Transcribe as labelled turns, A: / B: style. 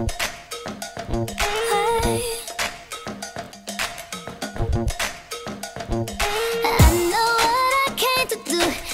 A: I know what I came to do.